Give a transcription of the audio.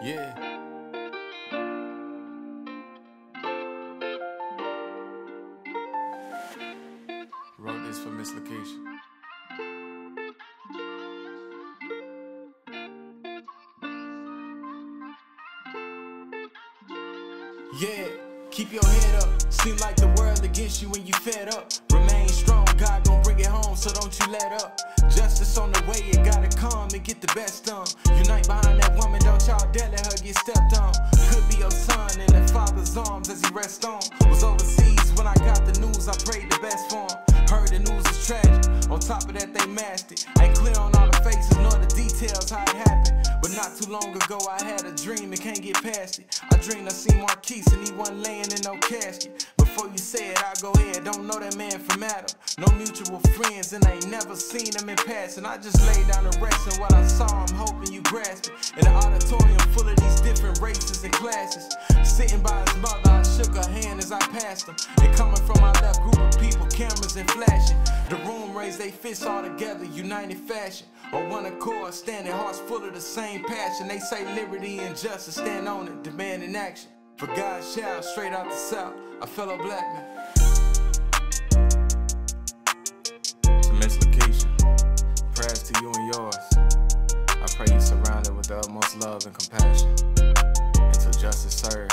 Yeah. Wrote this for Lakisha. Yeah, keep your head up. Seem like the world against you when you fed up. Remain strong, God gon' bring it home, so don't you let up. Justice on the way, it gotta come and get the best done. Unite behind that woman, don't let her get stepped on. Could be your son in the father's arms as he rests on. Was overseas when I got the news, I prayed the best for him. Heard the news is tragic. On top of that, they masked it. Ain't clear on all the faces nor the details how it happened. But not too long ago, I had a dream and can't get past it. I dreamed I seen Marquise and he wasn't laying in no casket. Before you say it, I go ahead. Don't know that man from Adam. No mutual friends, and I ain't never seen him in passing. I just lay down to rest, and as I passed them. And coming from my left group of people, cameras and flashing. The room raised they fists all together, united fashion. On one accord, standing hearts full of the same passion. They say liberty and justice, stand on it, demanding action. For God's child, straight out the south, a fellow black man. To Lakisha, prayers to you and yours. I pray you surrounded with the utmost love and compassion. Until justice served,